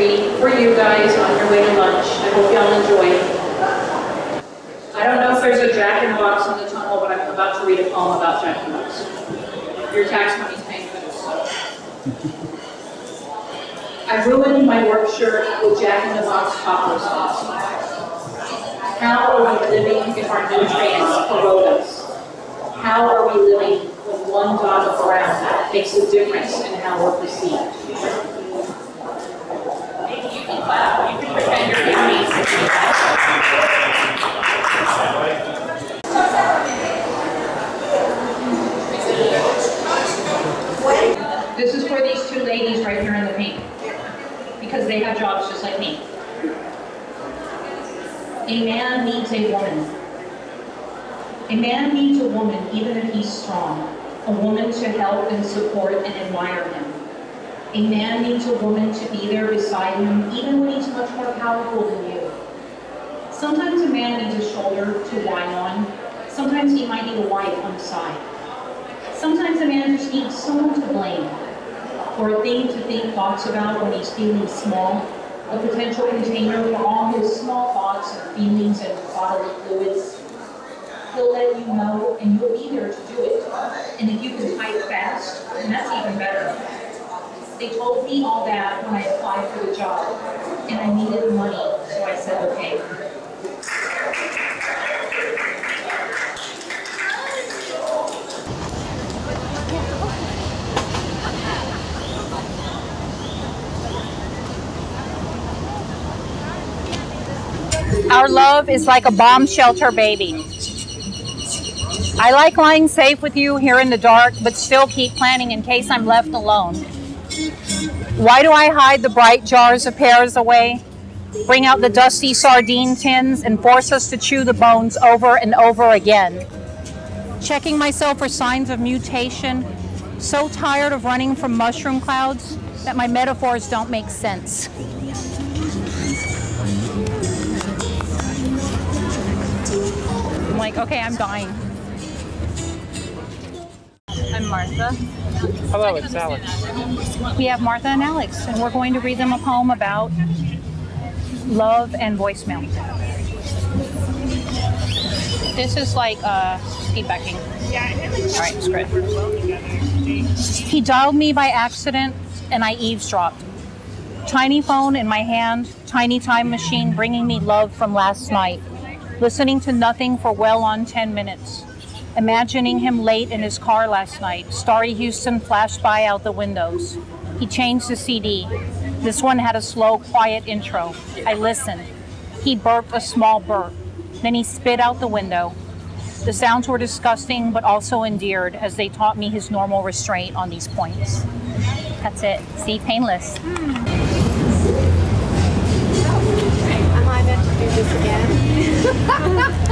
you guys on your way to lunch. I hope y'all enjoy. I don't know if there's a Jack in the Box in the tunnel, but I'm about to read a poem about Jack in the Box. Your tax money's paying for this, so. I ruined my work shirt with Jack in the Box taco sauce. How are we living if our nutrients corrode us? How are we living when one dot of brown makes a difference in how we're perceived? You can clap, you can pretend you're happy. This is for these two ladies right here in the pink, because they have jobs just like me. A man needs a woman. A man needs a woman even if he's strong, a woman to help and support and admire him. A man needs a woman to be there beside him even when he's much more powerful than you. Sometimes a man needs a shoulder to whine on. Sometimes he might need a wife on the side. Sometimes a man just needs someone to blame or a thing to think thoughts about when he's feeling small, a potential container for all his small thoughts and feelings and bodily fluids. He'll let you know and you'll be there to do it. And if you can type fast, then that's even better. They told me all that when I applied for the job, and I needed money, so I said, okay. Our love is like a bomb shelter baby. I like lying safe with you here in the dark, but still keep planning in case I'm left alone. Why do I hide the bright jars of pears away? Bring out the dusty sardine tins and force us to chew the bones over and over again. Checking myself for signs of mutation, so tired of running from mushroom clouds that my metaphors don't make sense. Like, okay, I'm dying. I'm Martha. Hello, it's Alex. We have Martha and Alex, and we're going to read them a poem about love and voicemail. This is like uh, feedbacking. All right, it's good. He dialed me by accident, and I eavesdropped. Tiny phone in my hand, tiny time machine bringing me love from last night. Listening to nothing for well on 10 minutes. Imagining him late in his car last night. Starry Houston flashed by out the windows. He changed the CD. This one had a slow, quiet intro. I listened. He burped a small burp. Then he spit out the window. The sounds were disgusting but also endeared as they taught me his normal restraint on these points. That's it. See, painless. I meant to do this again?